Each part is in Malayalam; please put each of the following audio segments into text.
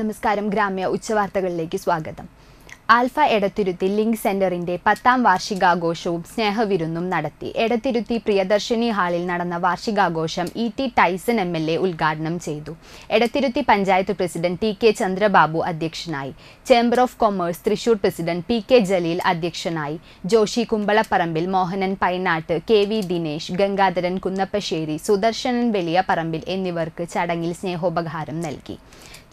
നമസ്കാരം. ഗ്രാമ്യ ഉച്ചവാർത്തകളിലേക്ക് സ്വാഗതം. ആൽഫ എടത്തിരുത്തി ലിങ്ക് സെന്ററിന്റെ പത്താം വാർഷികാഘോഷവും സ്നേഹവിരുന്നും നടത്തി. എടത്തിരുത്തി പ്രിയദർശിനി ഹാളിൽ നടന്ന വാർഷികാഘോഷം E T Taison M L A ഉദ്ഘാടനം ചെയ്തു. Edathiruthy panchayat president T K Chandrababu അധ്യക്ഷനായി. Chamber of commerce Thrissur president P K Jaleel അധ്യക്ഷനായി. ജോഷി കുമ്പളപ്പറമ്പിൽ മോഹനൻ പൈനാട്ട് കെ വി ദിനേശ് ഗംഗാധരൻ കുന്നപ്പശ്ശേരി സുദർശനൻ വലിയ പറമ്പിൽ എന്നിവർക്ക് ചടങ്ങിൽ സ്നേഹോപഹാരം നൽകി.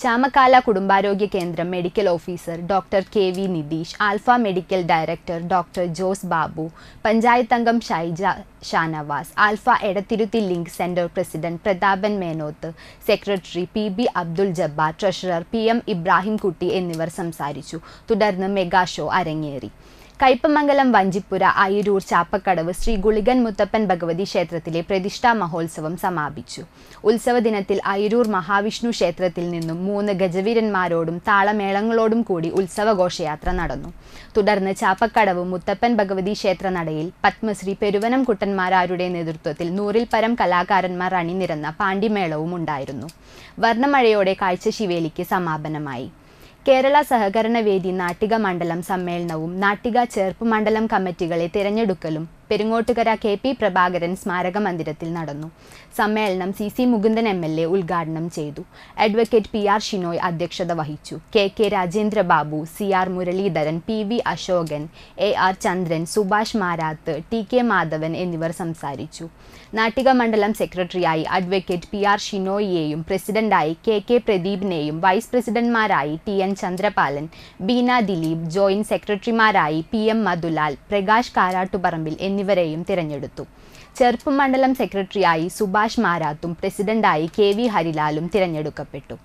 ചാമക്കാല കുടുംബാരോഗ്യ കേന്ദ്രം medical officer doctor K V Nitheesh alpha medical director doctor Jose Babu panchayat അംഗം Shaija Shanavas alpha Edathiruthy link centre president Prathapan Menoth secretary P B Abdul Jabbar treasurer P M Ibrahim Kutty എന്നിവർ സംസാരിച്ചു. തുടർന്ന് മെഗാ ഷോ അരങ്ങേറി. കയ്പമംഗലം വഞ്ചിപ്പുര അയിരൂർ ചാപ്പക്കടവ് ശ്രീ ഗുളികൻ മുത്തപ്പൻ ഭഗവതി ക്ഷേത്രത്തിലെ പ്രതിഷ്ഠാ മഹോത്സവം സമാപിച്ചു. ഉത്സവ ദിനത്തിൽ അയിരൂർ മഹാവിഷ്ണു ക്ഷേത്രത്തിൽ നിന്നും മൂന്ന് ഗജവീരന്മാരോടും താളമേളങ്ങളോടും കൂടി ഉത്സവഘോഷയാത്ര നടന്നു. തുടർന്ന് ചാപ്പക്കടവ് മുത്തപ്പൻ ഭഗവതി ക്ഷേത്രനടയിൽ പത്മശ്രീ പെരുവനം കുട്ടന്മാരാരുടെ നേതൃത്വത്തിൽ നൂറിൽ പരം കലാകാരന്മാർ അണിനിരന്ന പാണ്ടിമേളവും ഉണ്ടായിരുന്നു. വർണമഴയോടെ കാഴ്ചശിവേലിക്ക് സമാപനമായി. കേരള സഹകരണ വേദി നാട്ടിക മണ്ഡലം സമ്മേളനവും നാട്ടിക ചേർപ്പ് മണ്ഡലം കമ്മിറ്റികളെ തിരഞ്ഞെടുക്കലും പെരുങ്ങോട്ടുകര കെ പി പ്രഭാകരൻ സ്മാരക മന്ദിരത്തിൽ നടന്നു. സമ്മേളനം C C Mukundan M L A ഉദ്ഘാടനം ചെയ്തു. അഡ്വക്കേറ്റ് പി ആർ ഷിനോയ് അധ്യക്ഷത വഹിച്ചു. K K Rajendra Babu C R Muraleedharan P V Ashokan A R Chandran Subhash Marath T K Madhavan എന്നിവർ സംസാരിച്ചു. നാട്ടിക മണ്ഡലം സെക്രട്ടറിയായി അഡ്വക്കേറ്റ് പി ആർ ഷിനോയിയെയും പ്രസിഡന്റായി കെ കെ പ്രദീപിനെയും vice പ്രസിഡന്റ്മാരായി T N Chandrapalan Beena Dileep joint സെക്രട്ടറിമാരായി P M Madhulal Prakash Karattuparambil എന്നിവരെയും തിരഞ്ഞെടുത്തു. ചെറുപ്പ് മണ്ഡലം സെക്രട്ടറിയായി സുഭാഷ് മാരാത്തും പ്രസിഡന്റായി കെ വി ഹരിലാലും തിരഞ്ഞെടുക്കപ്പെട്ടു.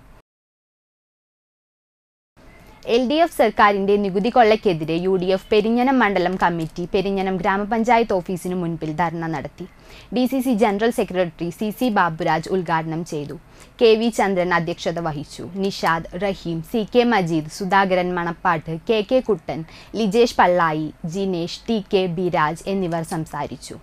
എൽ ഡി എഫ് സർക്കാരിന്റെ നികുതി കൊള്ളയ്ക്കെതിരെ യു ഡി എഫ് പെരിഞ്ഞനം മണ്ഡലം കമ്മിറ്റി പെരിഞ്ഞനം ഗ്രാമപഞ്ചായത്ത് ഓഫീസിനു മുൻപിൽ ധർണ നടത്തി. D C C general secretary C C Baburaj ഉദ്ഘാടനം ചെയ്തു. കെ വി ചന്ദ്രൻ അധ്യക്ഷത വഹിച്ചു. Nishad Raheem C K Majeed Sudhakaran Manappattu K K Kuttan Lijesh Pallayi Jinesh T K Biraj എന്നിവർ സംസാരിച്ചു.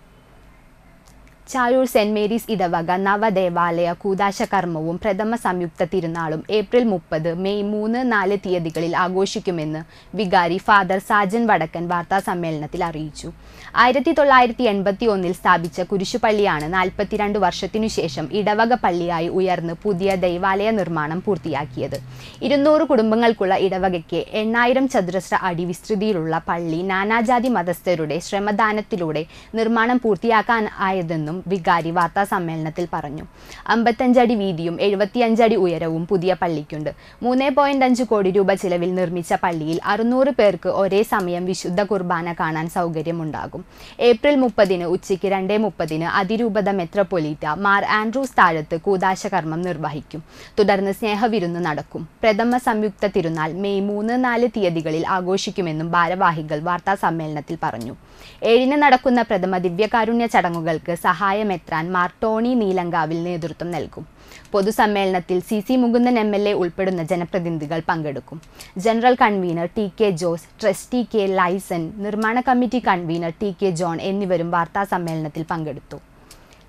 ചാഴൂർ സെന്റ് മേരീസ് ഇടവക നവദേവാലയ കൂതാശ കർമ്മവും പ്രഥമ സംയുക്ത തിരുനാളും ഏപ്രിൽ മുപ്പത് മെയ് മൂന്ന് നാല് തീയതികളിൽ ആഘോഷിക്കുമെന്ന് വികാരി ഫാദർ സാജൻ വടക്കൻ വാർത്താ സമ്മേളനത്തിൽ അറിയിച്ചു. ആയിരത്തി തൊള്ളായിരത്തി എൺപത്തി ഒന്നിൽ സ്ഥാപിച്ച കുരിശുപള്ളിയാണ് നാൽപ്പത്തിരണ്ട് വർഷത്തിനു ശേഷം ഇടവക പള്ളിയായി ഉയർന്ന് പുതിയ ദൈവാലയ നിർമ്മാണം പൂർത്തിയാക്കിയത്. ഇരുന്നൂറ് കുടുംബങ്ങൾക്കുള്ള ഇടവകയ്ക്ക് എണ്ണായിരം ചതുരശ്ര അടി വിസ്തൃതിയിലുള്ള പള്ളി നാനാജാതി മതസ്ഥരുടെ ശ്രമദാനത്തിലൂടെ നിർമ്മാണം പൂർത്തിയാക്കാൻ ആയതെന്നും വികാരി വാർത്താ സമ്മേളനത്തിൽ പറഞ്ഞു. അമ്പത്തഞ്ചടി വീതിയും എഴുപത്തിയഞ്ചടി ഉയരവും പുതിയ പള്ളിക്കുണ്ട്. മൂന്ന് പോയിന്റ് അഞ്ച് കോടി രൂപ ചിലവിൽ നിർമ്മിച്ച പള്ളിയിൽ അറുന്നൂറ് പേർക്ക് ഒരേ സമയം വിശുദ്ധ കുർബാന കാണാൻ സൗകര്യമുണ്ടാകും. ഏപ്രിൽ മുപ്പതിന് ഉച്ചയ്ക്ക് രണ്ടേ മുപ്പതിന് അതിരൂപത മെത്രപൊലീറ്റ മാർ ആൻഡ്രൂസ് താഴത്ത് കൂതാശ കർമ്മം നിർവഹിക്കും. തുടർന്ന് സ്നേഹവിരുന്ന് നടക്കും. പ്രഥമ സംയുക്ത തിരുനാൾ മെയ് മൂന്ന് നാല് തീയതികളിൽ ആഘോഷിക്കുമെന്നും ഭാരവാഹികൾ വാർത്താ സമ്മേളനത്തിൽ പറഞ്ഞു. ഏഴിന് നടക്കുന്ന പ്രഥമ ദിവ്യകാരുണ്യ ചടങ്ങുകൾക്ക് സഹായമെത്രാൻ മാർ ടോണി നീലങ്കാവിൽ നേതൃത്വം നൽകും. പൊതുസമ്മേളനത്തിൽ C C Mukundan M L A ഉൾപ്പെടുന്ന ജനപ്രതിനിധികൾ പങ്കെടുക്കും. General convenor T K Jose trustee K Laison നിർമ്മാണ committee convenor T K John എന്നിവരും വാർത്താ സമ്മേളനത്തിൽ പങ്കെടുത്തു.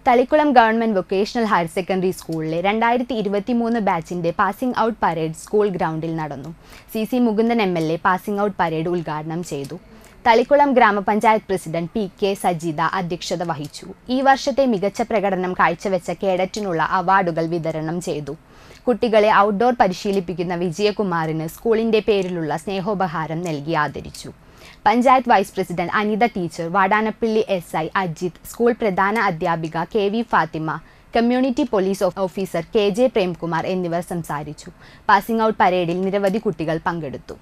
Thalikulam government vocational higher secondary സ്കൂളിലെ രണ്ടായിരത്തി ഇരുപത്തി മൂന്ന് ബാച്ചിന്റെ പാസിംഗ് ഔട്ട് പരേഡ് സ്കൂൾ ഗ്രൗണ്ടിൽ നടന്നു. C C Mukundan M L A passing out parade ഉദ്ഘാടനം ചെയ്തു. തളിക്കുളം ഗ്രാമപഞ്ചായത്ത് പ്രസിഡന്റ് പി കെ സജിത അധ്യക്ഷത വഹിച്ചു. ഈ വർഷത്തെ മികച്ച പ്രകടനം കാഴ്ചവെച്ച കേഡറ്റിനുള്ള അവാർഡുകൾ വിതരണം ചെയ്തു. കുട്ടികളെ ഔട്ട്ഡോർ പരിശീലിപ്പിക്കുന്ന വിജയകുമാറിന് സ്കൂളിന്റെ പേരിലുള്ള സ്നേഹോപഹാരം നൽകി ആദരിച്ചു. Panchayat vice president Anitha teacher Vadanappally S I Ajith school പ്രധാന അധ്യാപിക K V Fathima community police officer K J Premkumar എന്നിവർ സംസാരിച്ചു. പാസിംഗ് ഔട്ട് പരേഡിൽ നിരവധി കുട്ടികൾ പങ്കെടുത്തു.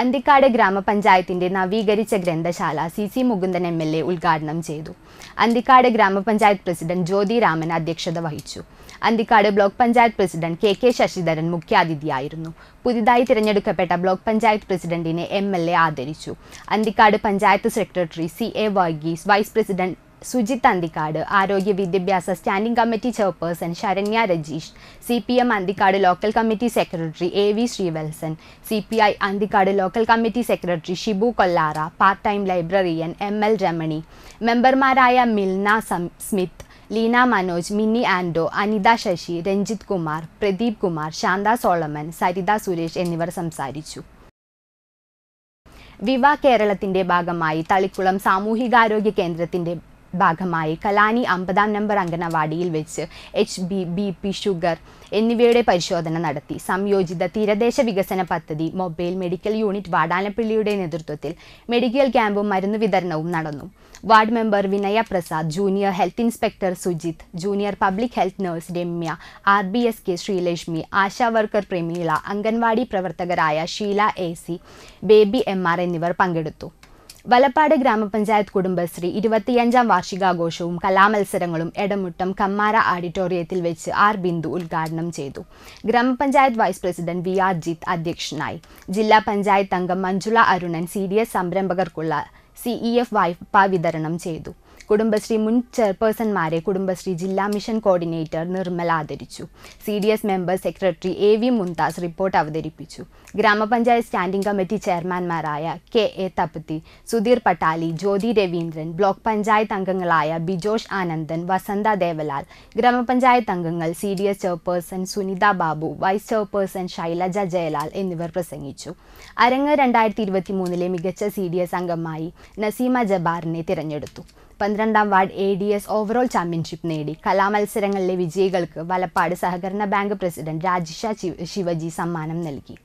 അന്തിക്കാട് ഗ്രാമപഞ്ചായത്തിന്റെ നവീകരിച്ച ഗ്രന്ഥശാല C C Mukundan M L A ഉദ്ഘാടനം ചെയ്തു. അന്തിക്കാട് ഗ്രാമപഞ്ചായത്ത് പ്രസിഡന്റ് ജ്യോതി രാമൻ അധ്യക്ഷത വഹിച്ചു. Anthikad block panchayat president K K Sasidharan മുഖ്യാതിഥിയായിരുന്നു. പുതിയതായി തിരഞ്ഞെടുക്കപ്പെട്ട ബ്ലോക്ക് പഞ്ചായത്ത് പ്രസിഡന്റിനെ എം എൽ എ ആദരിച്ചു. Anthikad panchayat secretary C A Varghese vice president Sujith Anthikad ആരോഗ്യ വിദ്യാഭ്യാസ standing committee chairperson Saranya Rajeesh C P M Anthikad local committee secretary A V Sreevalsan C P I Anthikad local committee secretary Shibu Kollara part time librarian M L Ramani മെമ്പർമാരായ മിൽന സ്മിത്ത് ലീന മനോജ് മിന്നി ആൻഡോ അനിത ശശി രഞ്ജിത്ത് കുമാർ പ്രദീപ് കുമാർ ശാന്ത സോളമൻ സരിത സുരേഷ് എന്നിവർ സംസാരിച്ചു. വിവാ കേരളത്തിന്റെ ഭാഗമായി തളിക്കുളം സാമൂഹികാരോഗ്യ കേന്ദ്രത്തിന്റെ ഭാഗമായി കലാനി അമ്പതാം നമ്പർ അംഗനവാടിയിൽ വെച്ച് H B B P sugar എന്നിവയുടെ പരിശോധന നടത്തി. സംയോജിത തീരദേശ വികസന പദ്ധതി മൊബൈൽ മെഡിക്കൽ യൂണിറ്റ് വാടാനപ്പള്ളിയുടെ നേതൃത്വത്തിൽ മെഡിക്കൽ ക്യാമ്പും മരുന്ന് വിതരണവും നടന്നു. Ward member Vinaya Prasad junior health inspector Sujith junior public health nurse Ramya R B S K Sreelakshmi ASHA worker Prameela anganwadi പ്രവർത്തകരായ Sheela A C Baby M R എന്നിവർ പങ്കെടുത്തു. വലപ്പാട് ഗ്രാമപഞ്ചായത്ത് കുടുംബശ്രീ ഇരുപത്തിയഞ്ചാം വാർഷികാഘോഷവും കലാമത്സരങ്ങളും എടമുട്ടം കമ്മാര ഓഡിറ്റോറിയത്തിൽ വെച്ച് ആർ ബിന്ദു ഉദ്ഘാടനം ചെയ്തു. ഗ്രാമപഞ്ചായത്ത് vice president V R Jith അധ്യക്ഷനായി. ജില്ലാ പഞ്ചായത്ത് അംഗം മഞ്ജുള അരുണൻ സി സംരംഭകർക്കുള്ള സിഇ എഫ് വായ്പ വിതരണം ചെയ്തു. കുടുംബശ്രീ മുൻ ചെയർപേഴ്സൺമാരെ കുടുംബശ്രീ ജില്ലാ മിഷൻ കോർഡിനേറ്റർ നിർമ്മല ആദരിച്ചു. C D S member secretary A V Mumtaz report അവതരിപ്പിച്ചു. ഗ്രാമപഞ്ചായത്ത് standing committee ചെയർമാൻമാരായ K A Thappathi Sudheer Pattali Jyothi Raveendran block panchayat അംഗങ്ങളായ ബിജോഷ് ആനന്ദൻ വസന്ത ദേവലാൽ ഗ്രാമപഞ്ചായത്ത് അംഗങ്ങൾ C D S chairperson Sunitha Babu vice chairperson Shailaja Jayalal എന്നിവർ പ്രസംഗിച്ചു. അരങ്ങ് രണ്ടായിരത്തി ഇരുപത്തി മൂന്നിലെ മികച്ച സി ഡി എസ് അംഗമായി നസീമ ജബാറിനെ തിരഞ്ഞെടുത്തു. പന്ത്രണ്ടാം ward A D S overall championship നേടി. കലാമത്സരങ്ങളിലെ വിജയികൾക്ക് വലപ്പാട് സഹകരണ ബാങ്ക് പ്രസിഡന്റ് രാജിഷ ശിവജി സമ്മാനം നൽകി.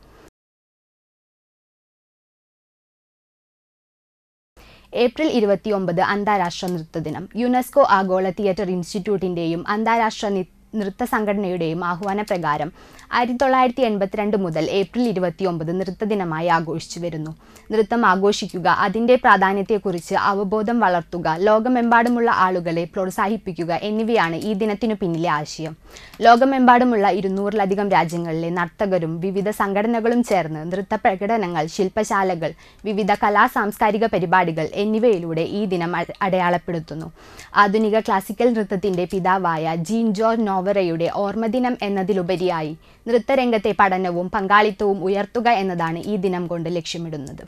ഏപ്രിൽ ഇരുപത്തിയൊമ്പത് അന്താരാഷ്ട്ര നൃത്തദിനം യുനെസ്കോ ആഗോള തിയേറ്റർ ഇൻസ്റ്റിറ്റ്യൂട്ടിന്റെയും അന്താരാഷ്ട്ര നൃത്ത സംഘടനയുടെയും ആഹ്വാന പ്രകാരം ആയിരത്തി തൊള്ളായിരത്തി എൺപത്തിരണ്ട് മുതൽ ഏപ്രിൽ 29 നൃത്ത ദിനമായി ആഘോഷിച്ചു വരുന്നു. നൃത്തം ആഘോഷിക്കുക അതിന്റെ പ്രാധാന്യത്തെക്കുറിച്ച് അവബോധം വളർത്തുക ലോകമെമ്പാടുമുള്ള ആളുകളെ പ്രോത്സാഹിപ്പിക്കുക എന്നിവയാണ് ഈ ദിനത്തിനു പിന്നിലെ ആശയം. ലോകമെമ്പാടുമുള്ള ഇരുന്നൂറിലധികം രാജ്യങ്ങളിലെ നർത്തകരും വിവിധ സംഘടനകളും ചേർന്ന് നൃത്ത പ്രകടനങ്ങൾ ശില്പശാലകൾ വിവിധ കലാ സാംസ്കാരിക പരിപാടികൾ എന്നിവയിലൂടെ ഈ ദിനം അടയാളപ്പെടുത്തുന്നു. ആധുനിക ക്ലാസിക്കൽ നൃത്തത്തിന്റെ പിതാവായ ജീൻ ജോർജ് നോവറയുടെ ഓർമ്മദിനം എന്നതിലുപരിയായി നൃത്തരംഗത്തെ പഠനവും പങ്കാളിത്തവും ഉയർത്തുക എന്നതാണ് ഈ ദിനം കൊണ്ട് ലക്ഷ്യമിടുന്നത്.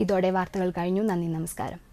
ഇതോടെ വാർത്തകൾ കഴിഞ്ഞു. നന്ദി നമസ്കാരം.